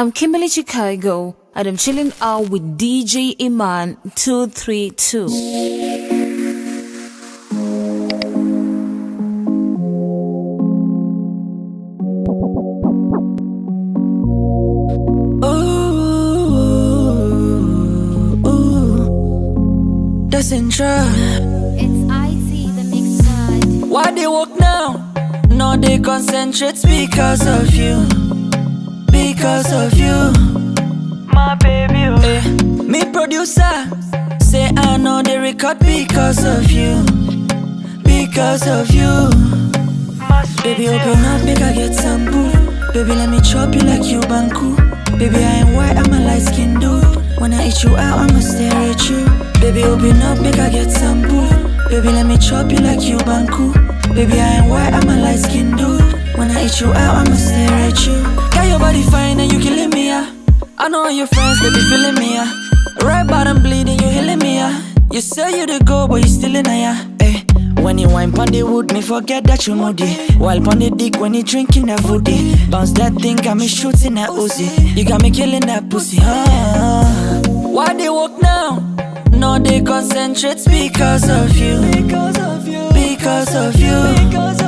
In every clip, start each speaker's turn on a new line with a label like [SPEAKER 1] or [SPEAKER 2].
[SPEAKER 1] I'm Kimberly Chicago and I'm chilling out with DJ Emman 232.
[SPEAKER 2] Central.
[SPEAKER 3] It's IT, the mix side.
[SPEAKER 2] Why they walk now? No, they concentrate because of you because of you. My baby oh. Eh, me producer Say I know the record because of you. Because of you. Baby open up make I get some boo. Baby let me chop you like you banku. Baby I ain't white I'm a light skin dude. When I eat you out I'ma stare at you. Baby open up make I get some boo. Baby let me chop you like you banku. Baby I ain't white I'm a light skin dude. I eat you out, I'ma stare at you. Got your body fine and you killing me, yeah. I know all your friends, they be feeling me, yeah. Right bottom bleeding, you healing me, yeah. You say you the go, but you still in a, yeah. Eh, when you wine pon the wood, me forget that you moody. While pon the dick when you drinking a booty. Bounce that thing, got me shooting that Uzi. You got me killing that pussy, huh? Why they walk now? No, they concentrate because of you. Because of you. Because of you.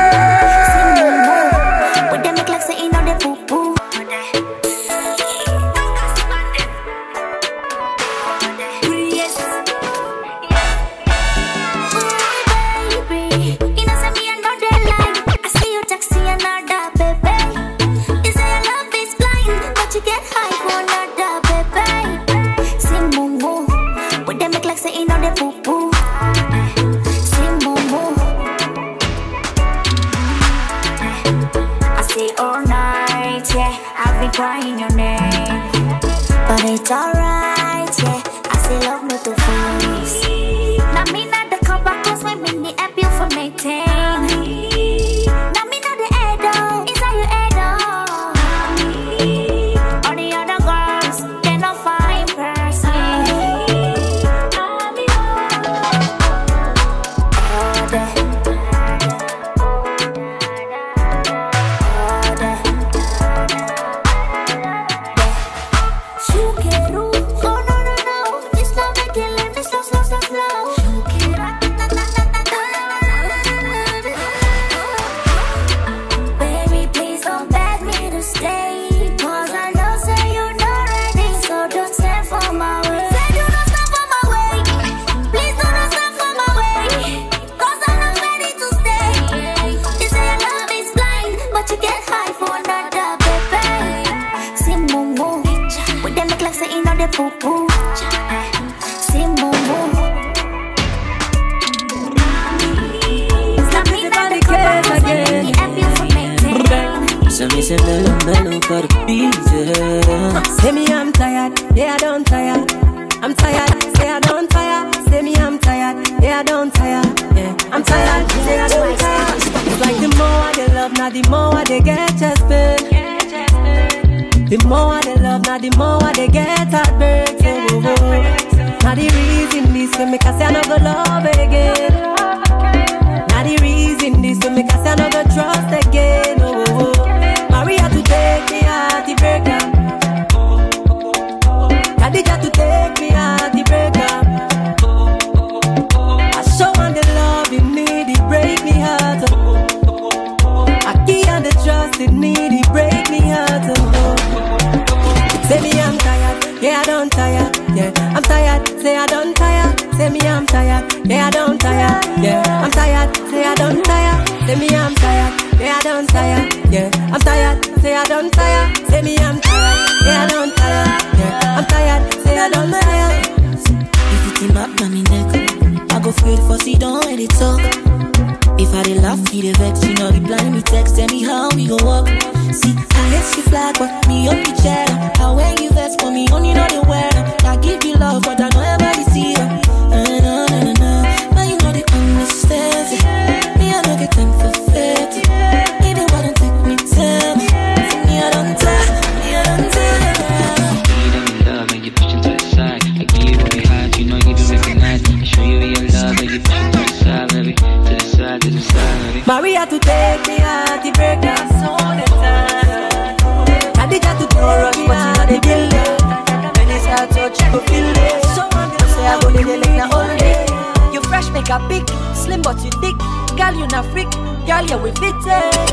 [SPEAKER 2] we
[SPEAKER 4] fit it.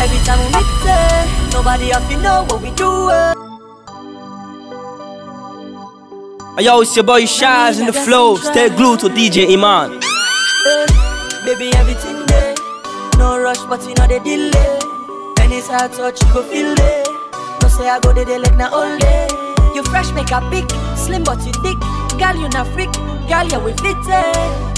[SPEAKER 4] Every time we meet it, nobody have to know what we do. it.
[SPEAKER 5] Hey, yo, it's your boy Shaz in the flow. Stay glued to DJ Emman.
[SPEAKER 4] Eh, Baby, everything there. No rush, but you know the delay. Any side touch, you go feel it. No say I go the day like na all day. You fresh, make a pick. Slim, but you thick. Girl, you not freak. Girl, yeah, we fit it.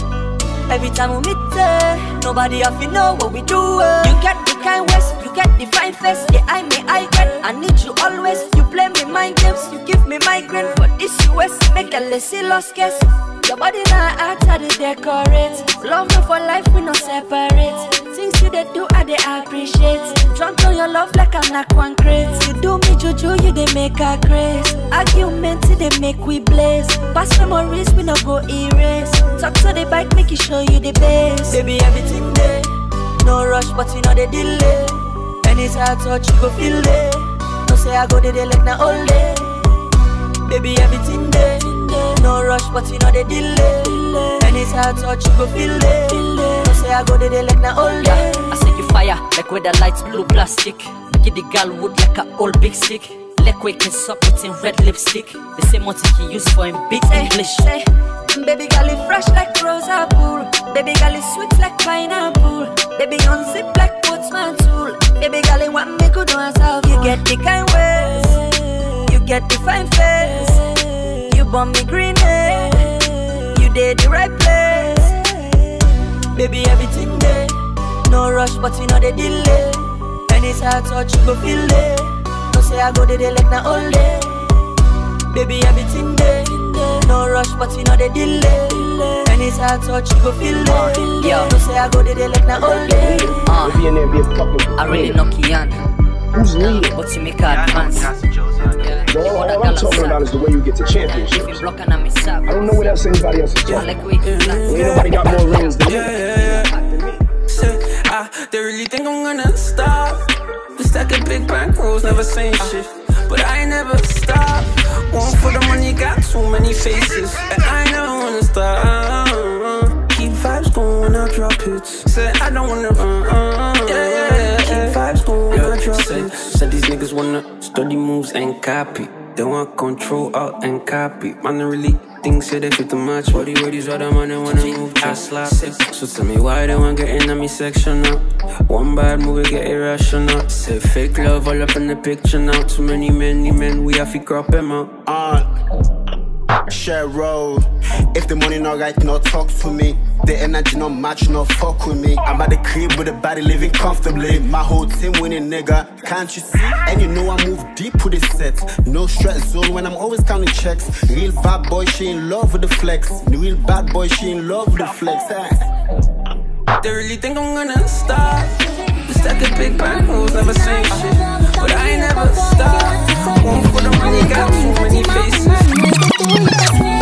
[SPEAKER 4] Every time we meet it, nobody have to know what we do. it. You get the kind waist, you get the fine face. Yeah, I may I get. I need you always. You play me mind games, you give me migraine for this US. Make a lazy lost guess. Your body hard to the decorate. Love me for life, we no separate. You they do, I they appreciate. Drunk on your love like I'm not concrete. You do me juju, you they make a grace. Argument, they make we blaze. Past memories, we no go erase. Talk to the bike, make it show you the base. Baby, everything there. No rush, but you know the delay. Anytime I touch, you go feel it. No say I go the day like na all day. Baby, everything there. Rush, but you know the delay. Anytime I touch, you go feel it. No say I go to the like na all day.
[SPEAKER 6] I say you fire like where the lights blue plastic. Give the girl wood like a old big stick. Like we can suck it in red lipstick. The same one he use for him big
[SPEAKER 4] Say,
[SPEAKER 6] English.
[SPEAKER 4] say, Baby girl, it fresh like rose apple. Baby girl, it sweet like pineapple. Baby unzip like postman tool. Baby girl, it want me good as You get the kind ways, you get the fine face. You born me green hair, you did the right place. Baby, everything there, no rush, but you know the delay. Anytime I touch, you go feel it. No say I go the day like now all day. Baby, everything there. No rush, but you know the delay. Anytime I touch, you go feel it.
[SPEAKER 6] Yo.
[SPEAKER 4] No say I go the day like now all day.
[SPEAKER 6] Uh,
[SPEAKER 7] Be in there, be a fucking.
[SPEAKER 6] I really know Kian,
[SPEAKER 7] Who's leading?
[SPEAKER 6] but you make her advance. Yeah,
[SPEAKER 7] No, all, I'm talking about is the way you get to championships.
[SPEAKER 6] I'm a
[SPEAKER 7] I don't know what else anybody else is talking.
[SPEAKER 6] Like we
[SPEAKER 7] Ain't nobody got more rings than me.
[SPEAKER 8] I, ah, they really think I'm gonna stop. We stacking big bank rolls, never saying shit. But I ain't never stop. One for the money, got too many faces. And I ain't never wanna stop. Keep vibes going when I drop hits. Say, I don't wanna run. Yeah, yeah, wanna study moves and copy. They want control out and copy. Man, really think say they fit the match. What the these other man they wanna move just slap. So tell me why they want get in on me section now. One bad move get irrational. Say fake love all up in the picture now. Too many many men we have to crop them out.
[SPEAKER 9] on uh, share road. If the money not right, not talk to me. The energy not match, not fuck with me. I'm at the crib with a body living comfortably. My whole team winning, nigga. Can't you see? And you know I move deep with this set. No stress zone when I'm always counting checks. Real bad boy, she in love with the flex. Real bad boy, she in love with the flex. eh.
[SPEAKER 8] They really think I'm gonna stop. We stacking big bank rolls, never saying shit. But I ain't never stop. One for the money, got too many faces.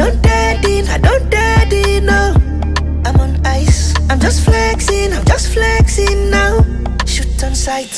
[SPEAKER 10] Don't dead in, I don't dead in, no.
[SPEAKER 11] I'm on ice. I'm just flexing, I'm just flexing now. Shoot on sight.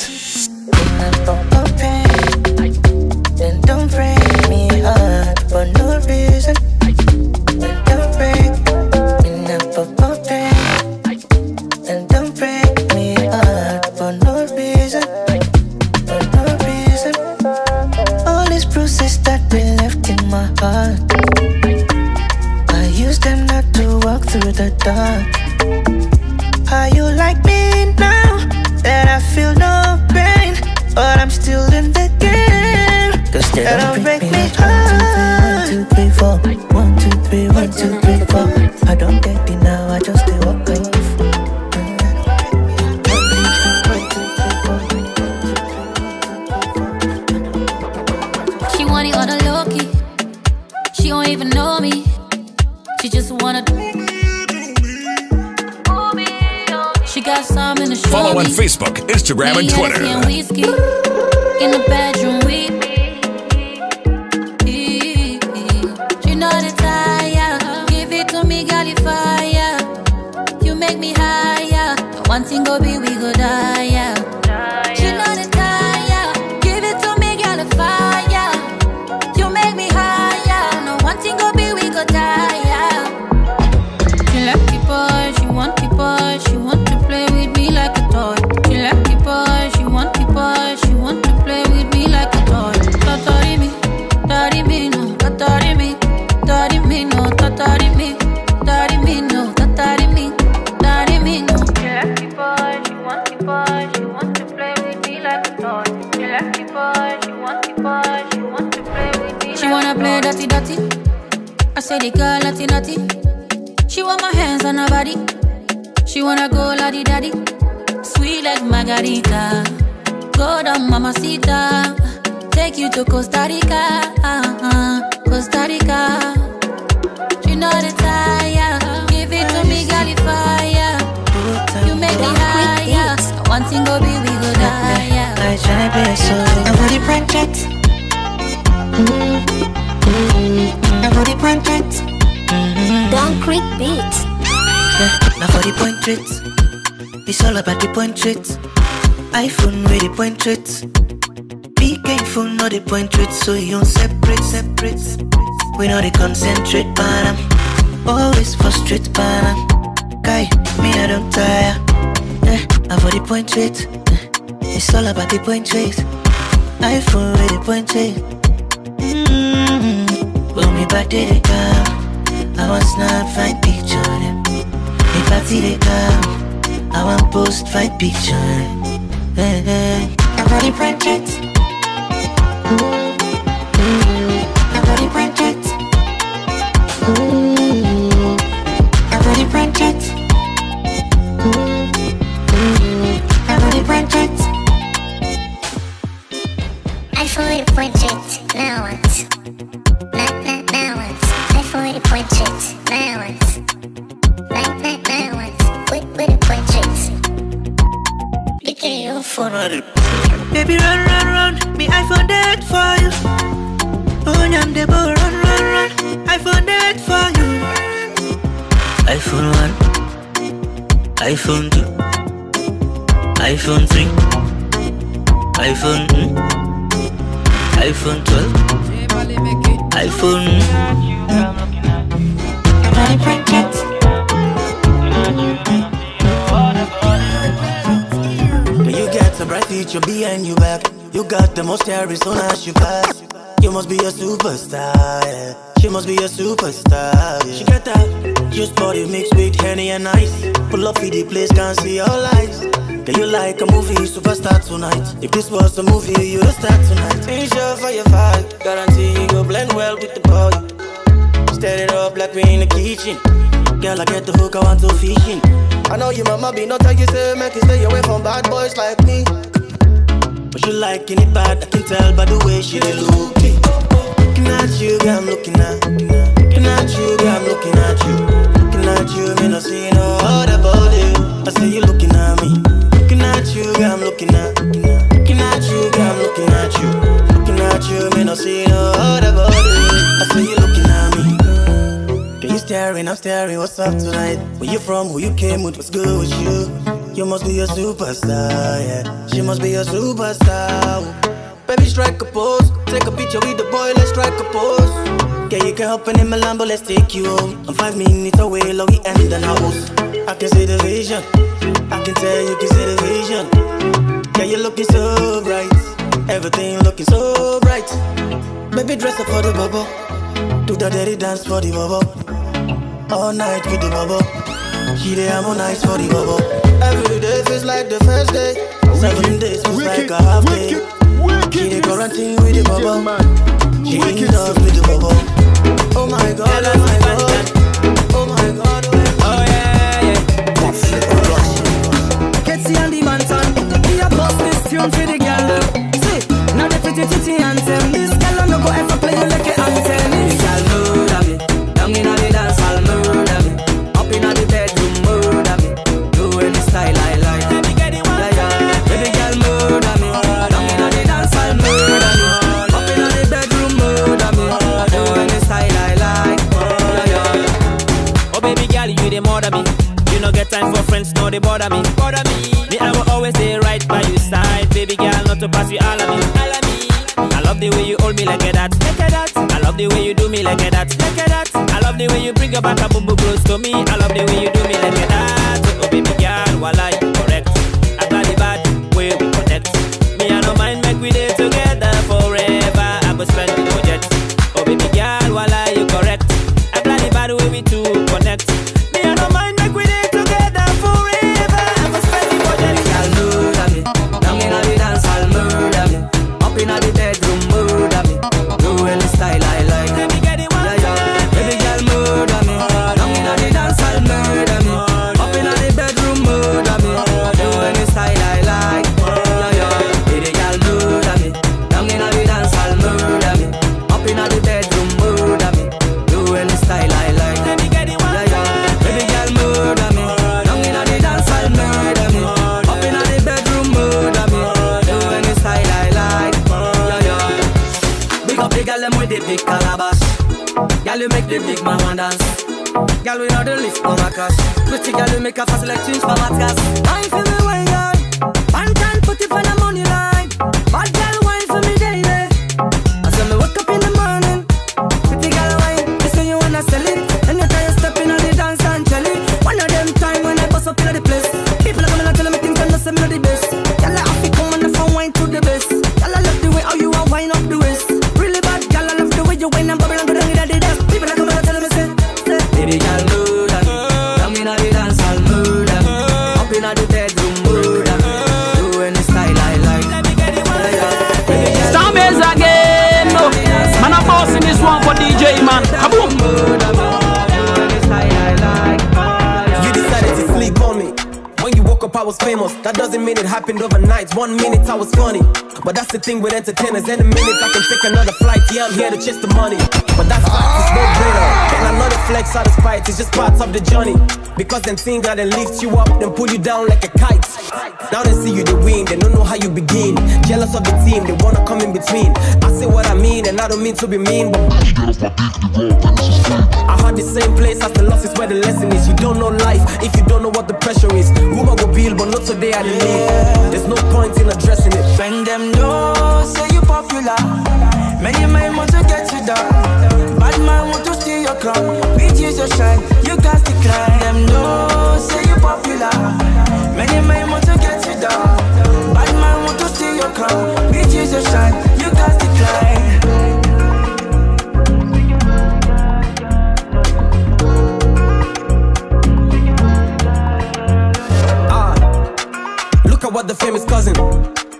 [SPEAKER 12] Make me higher. One thing oh, go be, we go die. yeah. Say the girl naughty naughty. She want my hands on her body. She wanna go laddy daddy. Sweet like margarita. Go down mamacita. Take you to Costa Rica. Uh-uh. Costa Rica. You know the tire. Give it to me, Galifire. You make me higher. One thing go be we go die.
[SPEAKER 11] I try to be a soldier. I'm ready, project. Mm-hmm for the point treats.
[SPEAKER 13] Don't Creek Beats
[SPEAKER 11] Now for the point rates It's all about the point rates iPhone with the point rates Big iPhone, phone not the point rates So you don't separate, separate, We know the concentrate but I'm always frustrated but I'm Guy, me I don't tire. Yeah, Now for the point rates It's all about the point rates iPhone with the point rates when me back they come. I want snap find picture them. Me party they come. I want post find picture them. Eh, eh. I'm for the project. I'm for the project. I'm for the project. I'm the project.
[SPEAKER 13] I fully project now once. I fully project now once. Now, now, now once. With, with a project. Pick your phone on it.
[SPEAKER 11] Baby, run, run, run. Me iPhone dead for you. Oh, I'm the boy, run, run, run. iPhone dead for you. iPhone 1, iPhone 2, iPhone 3, iPhone, mm, iPhone 12, iPhone.
[SPEAKER 13] Body
[SPEAKER 14] a bright future behind you back, you got the most soon as you pass. You must be a superstar, yeah. She must be a superstar, yeah. She got that juice body mixed with honey and ice. Pull up for the place, can't see your lights. Girl, you like a movie, superstar tonight. If this was a movie, you'd start tonight. Ain't sure for your vibe, guarantee you go blend well with the boy. Stir it up like we in the kitchen. Girl, I get the hook, I want to fishing. I know your mama be not tell you say make you stay away from bad boys like me. But you liking it bad, I can tell by the way she dey look me. Looking at you, girl, I'm looking at. Looking at you, girl, I'm looking at you. Looking at you, me not see no other body. I say you looking at me. Looking at you, girl, I'm looking at. Looking at you, girl, I'm looking at you. Looking at she know all about it. I see you looking at me. Can you staring? I'm staring. What's up tonight? Where you from? Who you came with? What's good with you? You must be a superstar, yeah. She must be a superstar. Baby, strike a pose. Take a picture with the boy. Let's strike a pose. Yeah, you can hop in my Lambo. Let's take you home. I'm five minutes away. Log end the house. I can see the vision. I can tell you can see the vision. Yeah, you're looking so bright. Everything looking so bright. Baby, dress up for the bubble. Do the dirty dance for the bubble. All night with the bubble. She on nights for the bubble. Every day feels like the first day. Seven days feels like a half day. She the quarantine with the bubble. She in love with the bubble. Oh my oh god, oh my god. Oh my god, oh yeah, yeah.
[SPEAKER 15] Ketsy and the Banton We a bust this tune for the girl them See, now the pretty titty anthem This girl no go ever play you like a anthem
[SPEAKER 16] your a boom boom close to me. I love the way make
[SPEAKER 15] a fast like I
[SPEAKER 17] famous. That doesn't mean it happened overnight. One minute I was funny. But that's the thing with entertainers. Any minute I can take another flight. Yeah, I'm here to chase the money. But that's fact, it's no brainer. And another flex out of spite. It's just part of the journey. Because them things that then lift you up, then pull you down like a kite. Now they see you the win, they don't know how you begin. Jealous of the team, they wanna come in between. I say what I mean, and I don't mean to be mean, but I had the same place as the loss is where the lesson is. You don't know life if you don't know what the pressure is. Rumor go build, but not today I believe. There's no point in addressing it.
[SPEAKER 15] When them know say you popular Many men want to get you down Bad man want to steal your crown Beat is your shine, you got to climb Them know say you popular Many men down Bad man want to steal your crown is your shine, you got to climb
[SPEAKER 17] Look at what the famous cousin.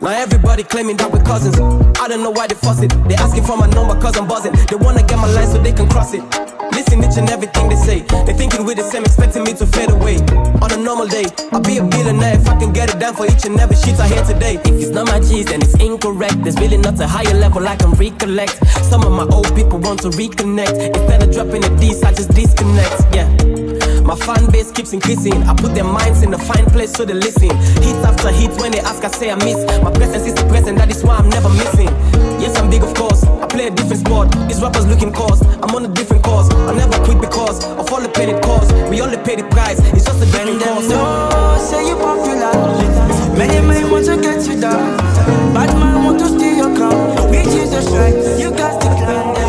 [SPEAKER 17] Now everybody claiming that we're cousins. I don't know why they fuss it. They asking for my number cause I'm buzzing. They wanna get my line so they can cross it. Listen each and everything they say. They thinking we're the same, expecting me to fade away. On a normal day, I'll be a billionaire if I can get it down for each and every shit I hear today. If it's not my cheese, then it's incorrect. There's really not a higher level I can recollect. Some of my old people want to reconnect. Instead of dropping a D's, I just disconnect. Yeah. My fan base keeps increasing. I put their minds in a fine place so they listen. Hit after hit, when they ask, I say I miss. My presence is the present, that is why I'm never missing. Yes, I'm big, of course. I play a different sport. These rappers looking cause. I'm on a different cause. I never quit because of all the paid cause. We only pay the price. It's just a different cause.
[SPEAKER 18] know, say you popular. Many men want to get you down. Bad man want to steal your crown. Which is the right. You got to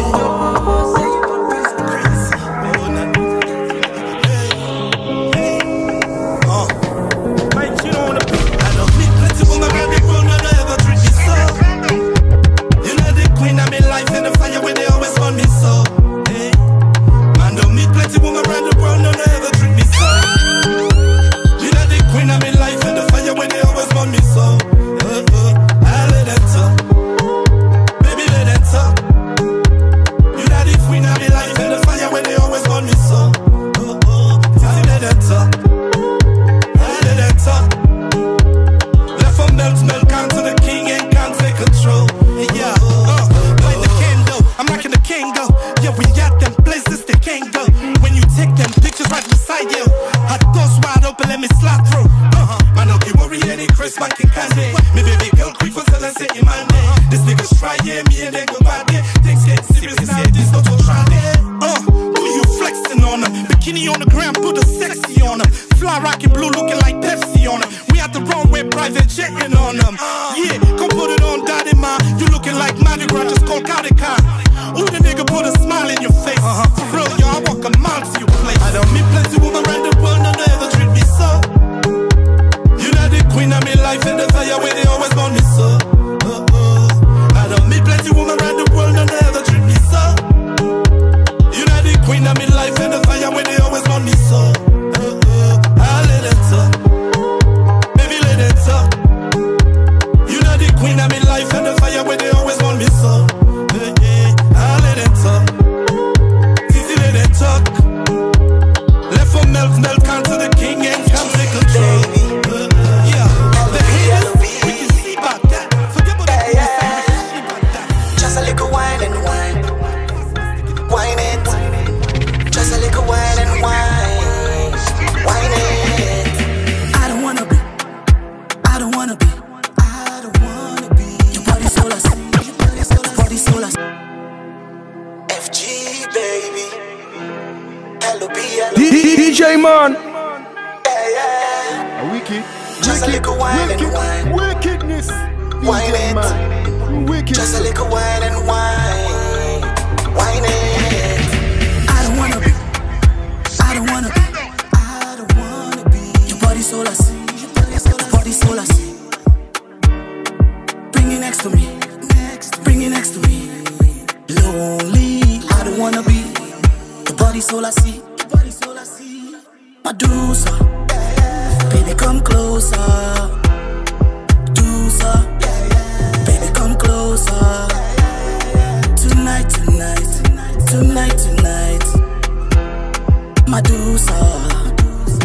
[SPEAKER 18] Medusa.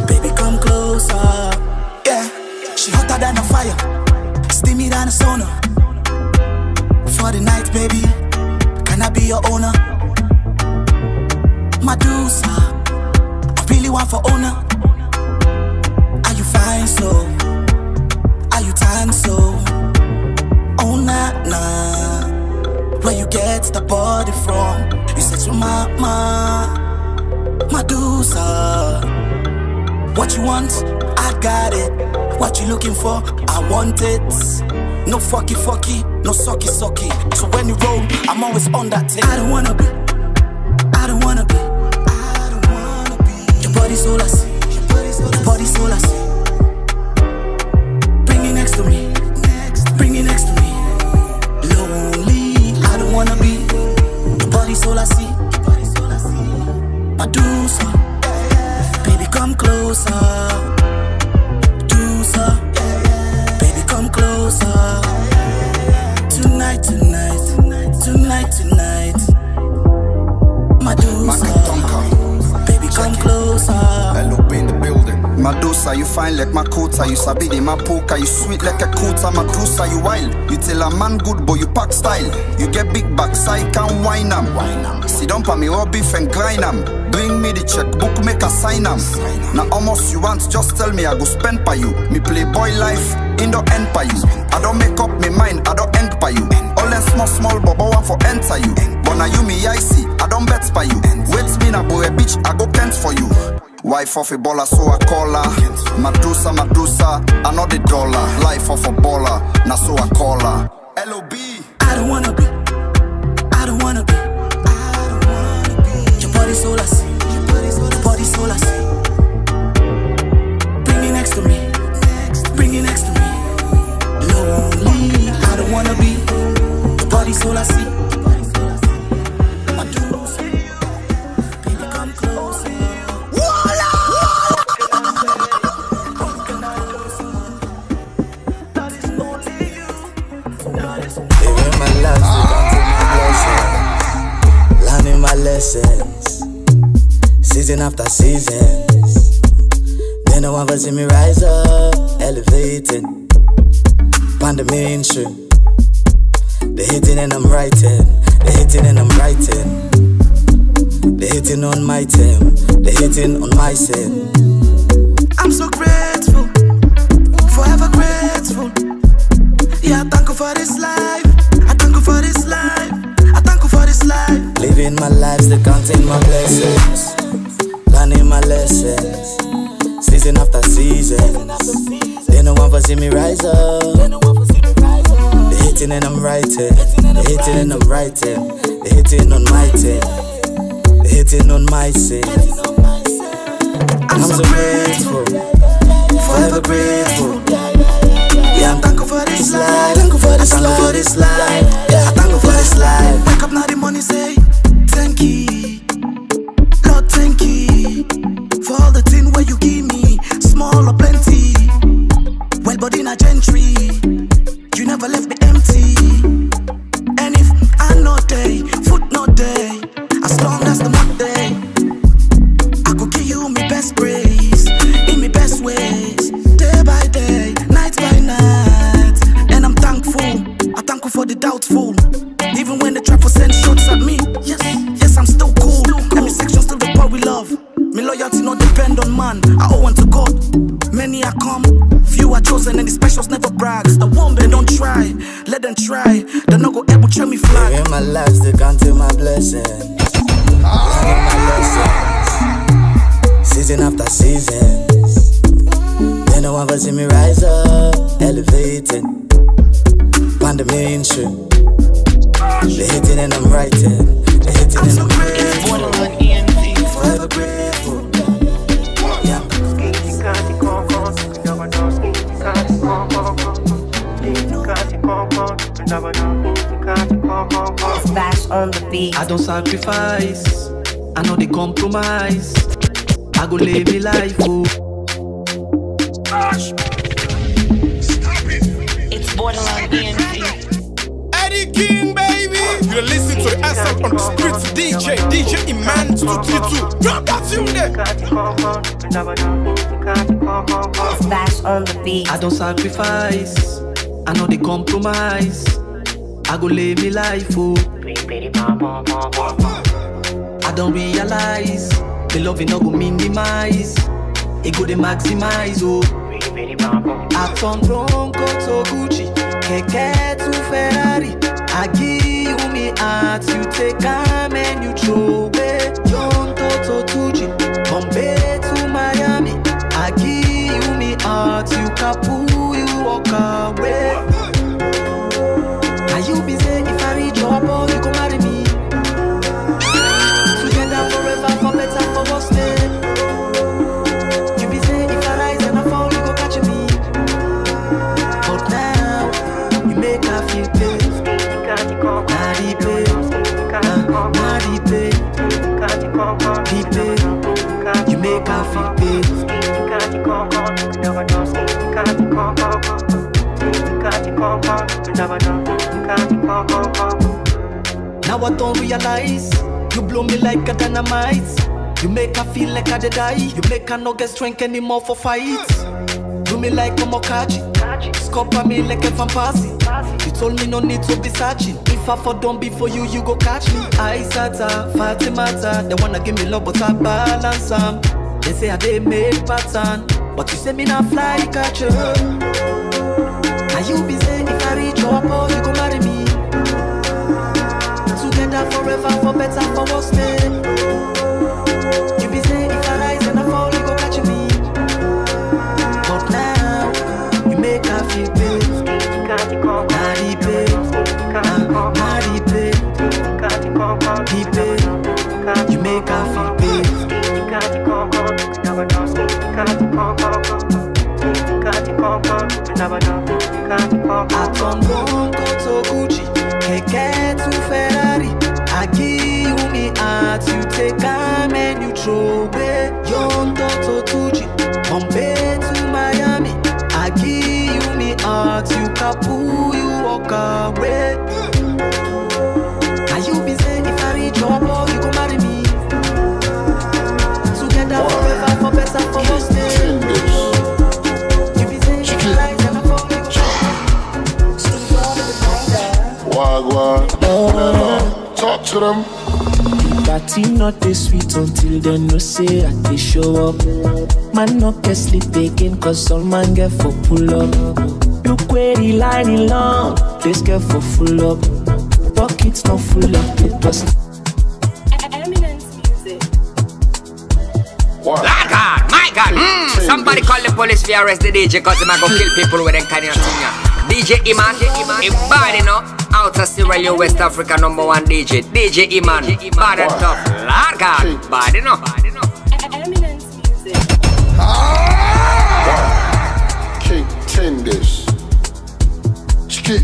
[SPEAKER 18] Baby, come closer. Yeah, she hotter than a fire, steamy than a sauna. For the night, baby, can I be your owner? Medusa, I really want for owner. Are you fine so? Are you tan so? Oh nah nah. Where you get the body from? You said to mama, Medusa. What you want? I got it. What you looking for? I want it. No fucky fucky, no sucky sucky. So when you roll, I'm always on that tape. I don't wanna be. I don't wanna be. I don't wanna be. Your body soulless. Your body soulless. Bring Medusa. Baby, come closer. Medusa. Baby, come closer. Tonight, tonight, tonight, tonight. Medusa. Baby, come closer.
[SPEAKER 19] Hello, in the building. Medusa, you fine like my Makota. You sabi the mapoka. You sweet like a kuta. Medusa, you wild. You tell a man good, boy, you pack style. You get big backside, can wine am. Sit down pa me raw beef and grind am. Bring me the checkbook, make a sign am. Now almost you want, just tell me I go spend pa you. Me play boy life, in the end pa you. I don't make up me mind, I don't end pa you. All and small, small, bubble one for enter you. But now you me, I see, I don't bet by you. Wait, spin a boy, bitch, I go Kent for you. Wife of a baller, so I call her. Medusa, Medusa, I know the dollar. Life of a baller, now so I call her. LOB.
[SPEAKER 20] I don't wanna be. I don't wanna be. I don't wanna be. Your body so I see.
[SPEAKER 21] My blessings. Learning my lessons. Season after season. They no one see me rise up, elevating. On the mainstream. They hitting and I'm writing. They hitting and I'm writing. They hitting on my team. They hitting on my sin.
[SPEAKER 20] I'm so grateful, forever grateful. Yeah, I thank you for this life. I thank you for this life. I thank you for this life.
[SPEAKER 21] Living my life, still counting my blessings. Learning my lessons. Season after season. They no one for see me rise up. Hitting and I'm writing. They hitting and I'm writing. They hitting on my team. They hitting on my sin. I'm so grateful. Forever grateful.
[SPEAKER 20] Yeah, I'm thankful for this life.
[SPEAKER 21] Thank you for this
[SPEAKER 20] thank you for
[SPEAKER 21] life.
[SPEAKER 20] this life.
[SPEAKER 21] Yeah, thank you for this life.
[SPEAKER 20] Wake up now, the money say, For the doubtful. Even when the try to send shots at me, yes, yes, I'm still cool. Every section still the part we love. My loyalty not depend on man, I owe unto God. Many are come, few are chosen, and the specials never brags. The one they don't try, let them try. They not go able to me fly.
[SPEAKER 21] In my life, still counting my lessons. Season after season. They no one for see me rise up, elevating. On the mainstream. They hitting and I'm writing. They hitting and I'm writing. Forever grateful.
[SPEAKER 22] Bash on the beat.
[SPEAKER 16] I don't sacrifice. I know they compromise. I go live me life, oh.
[SPEAKER 18] On the streets DJ, DJ Emman 232. Drop that tune there.
[SPEAKER 22] On the beat.
[SPEAKER 16] I don't sacrifice. I know they compromise. I go live me life, oh. I don't realize the love no go minimize. It go they maximize, oh. I turn Bronco to Gucci, Keke to Ferrari. I give you me heart, you take am and you throw away. John to Tucci, Bombay to Miami. I give you me heart, you kapu, you walk away. Now you be say Now I don't realize you blow me like a dynamite. You make her feel like I did die. You make her not get strength anymore for fights. Do me like a mokaji. Scupper me like a fantasy. You told me no need to be searching. If I for done before you, you go catch me. I sata, Fatimata. They wanna give me love, but I balance 'em. They say I they make pattern, but you say me not fly catcher. Now you be if I reach you go marry me. Together forever, for better, for worse, man. You be say if I rise and I fall, you go catch me. But now you make feel pain. Pain, nah, pain. You make feel. Attendons to Gucci, keke to Ferrari. I give you me heart, you take am and you throw away. Young to Tucci, Bombay to Miami. I give you me heart, you kapu, you away.
[SPEAKER 23] Wagwan. Mellow. Talk to them.
[SPEAKER 24] Party not dey sweet until dem know say I dey show up. Man no get sleep again cause all man get for pull up. Look where the line is long, place get for full up. Pockets not full up, it was
[SPEAKER 25] Lord God, my God. Mm, somebody call the police to arrest the DJ because they might go kill people with them kind of thing. yeah. DJ Emman, a bad enough. Out of Sierra Leone, West Africa, number one DJ. DJ Emman, bad and tough. Lord God, bad enough. Ah!
[SPEAKER 23] King Tenders. Chiki.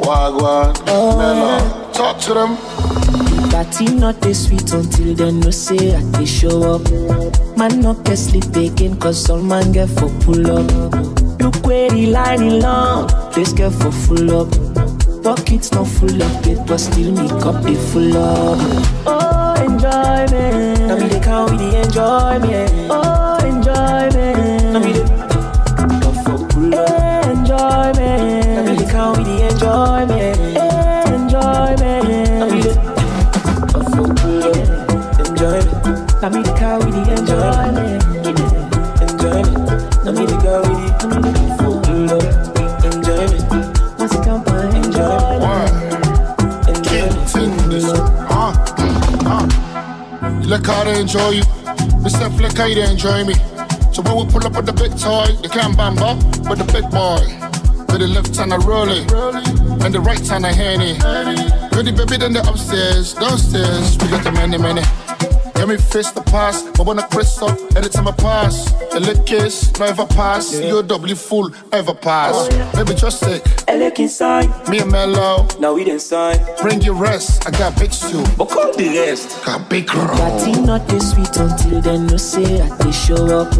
[SPEAKER 23] Wagwan. Oh. Mellow. Talk to them.
[SPEAKER 24] Party not dey sweet until dem know say I dey show up. Man no get sleep again cause all man get for pull up. Look where the line is long, place get for full up. Pockets not full up, it but still me cup dey full up. Oh enjoyment, now me dey count with the enjoyment. Oh
[SPEAKER 23] how they enjoy you. Myself like how they enjoy me. So when we pull up with the big toy, they can't bamba, but the big boy. With the left hand I roll it, and the right hand I henny. With the baby then the upstairs, downstairs, we got the many many. Get me fist the pass, but when I press up, anytime I pass, a lick kiss, no ever pass. You a W full, ever pass. Baby just take,
[SPEAKER 24] I look inside,
[SPEAKER 23] me and Mellow.
[SPEAKER 24] now we inside.
[SPEAKER 23] Bring your rest, I got big stew. But call the rest, got big
[SPEAKER 24] Party
[SPEAKER 23] girl.
[SPEAKER 24] not dey sweet until then, know say I dey show up.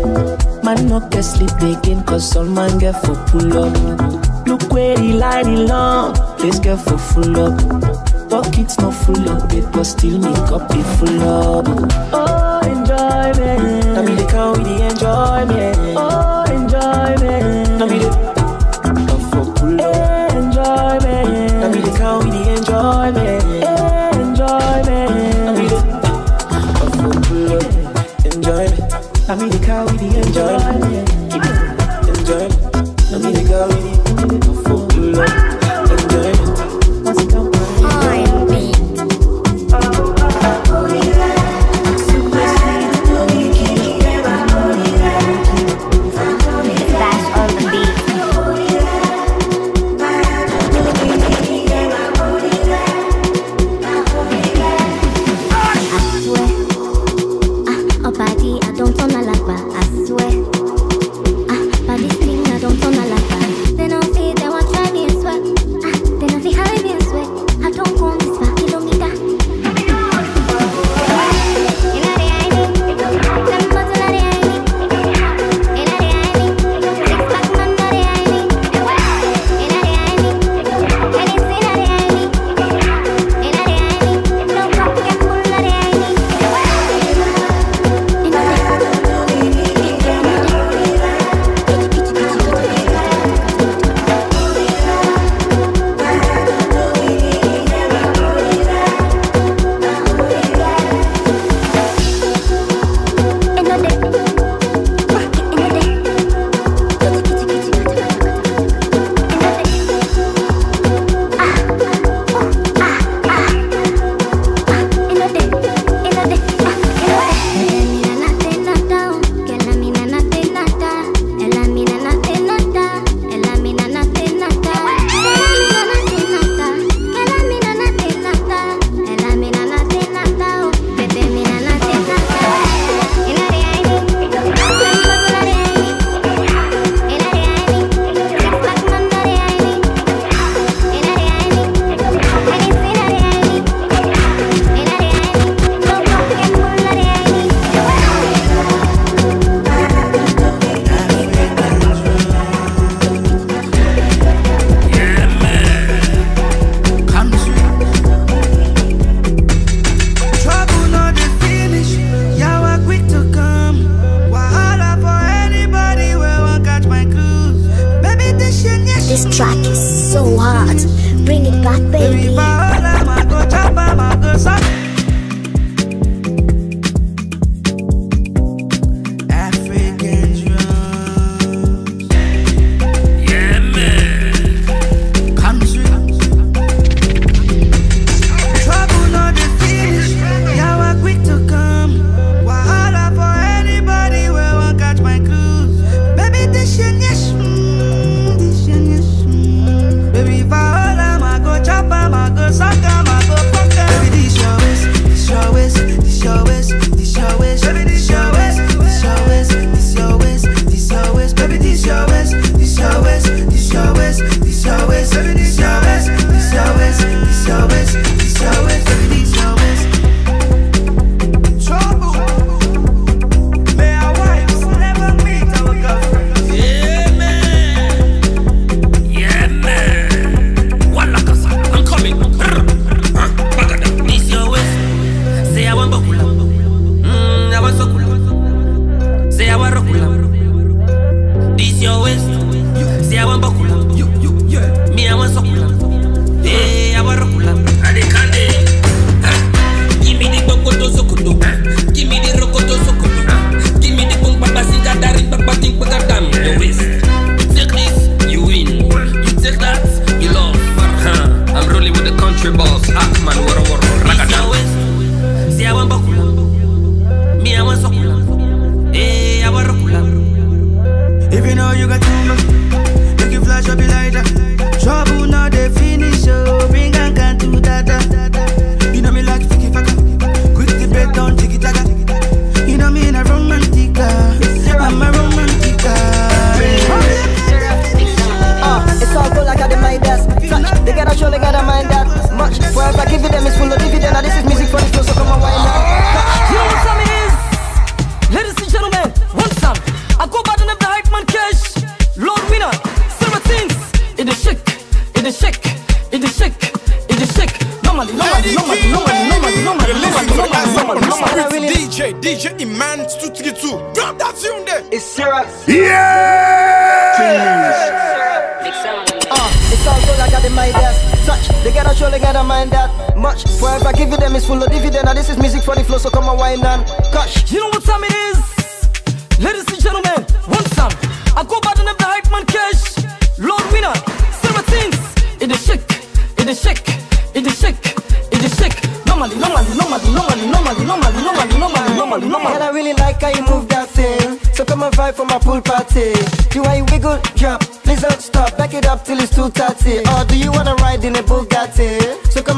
[SPEAKER 24] Man no get sleep again cause all man get for pull up. Look where the line is long, place get for full up. Pockets not full of it but still oh, me cup dey full of. Oh enjoyment, now me dey count with the enjoyment.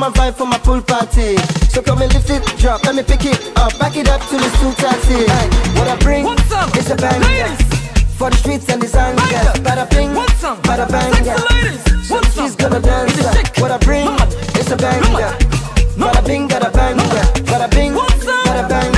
[SPEAKER 26] And
[SPEAKER 27] vibe for my pool party. So come and lift it, drop, let me pick it up. Back it up till it's 2.30. Aye, what I bring is a banger. For the streets and the zanga. Bada bing, bada banga. So she's gonna dance. What I bring is a banger. Bada bing, bada banga. Bada bing, bada banga.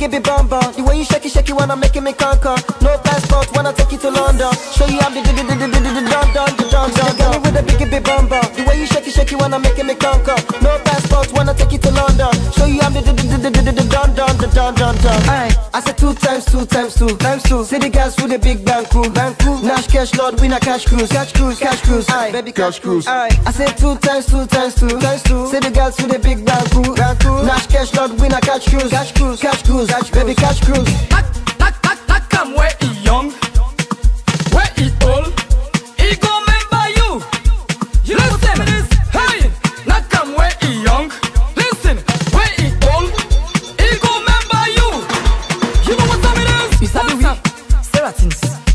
[SPEAKER 27] Big big bum bum. The way you shake it, shake it, wanna make it me conquer. No passport, wanna take you to London. Show you how the the the the the the dun dun the dun dun. The valley with a big big bum bum. The way you shake it, shake it, wanna make it me conquer. No passport, wanna take you to London. Show you how the the the the the the the dun dun the dun dun dun. Aye, I said two times two times two times two. See the guys with the big bank crew, bank crew. Nash cash lord, win a cash cruise, cash cruise, cash cruise. Aye, baby cash cruise. Aye, I said two times two times two times two. See the guys with the big bank crew, bank crew. Nash cash lord, win a cash cruise, cash cruise, cash cruise, cash baby cash cruise.
[SPEAKER 28] Come where he young, where he old, he go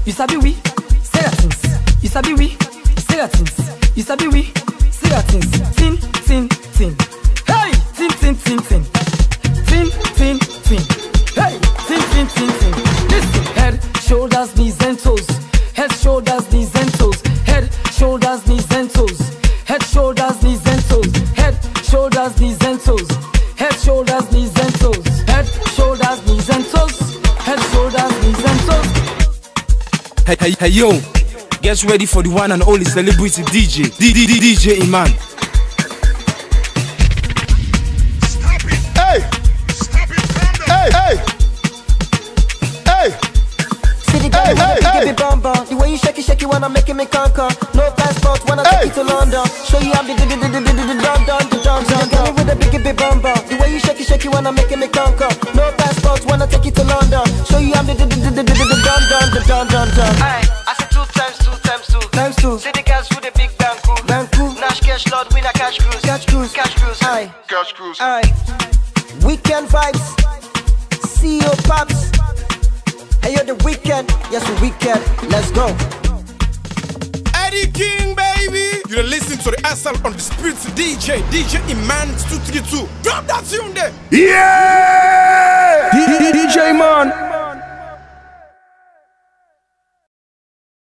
[SPEAKER 28] You sabi we, Seratins. You sabi we, Seratins. You sabi we, Seratins. Tin, tin, tin. Hey, tin, tin, tin. Tin, Hey,
[SPEAKER 20] hey, hey, yo. Get ready for the one and only celebrity DJ, D- D- D- DJ Emman.
[SPEAKER 23] Hey! Hey! Hey!
[SPEAKER 27] See the guy with the big big bum bum. The way you shake it, shake it, wanna make it me conquer. No passport, passport, wanna take you to London. Show you I'm the the the the the the the dun dun the dun dun. Girl with a biggie big bum bum. The way you shake it, shake it, wanna make it me conquer. No passport, wanna take you to London. Show you I'm the the the the the the the dun dun the dun dun dun.
[SPEAKER 29] DJ, Iman 232. Drop that tune there.
[SPEAKER 23] Yeah!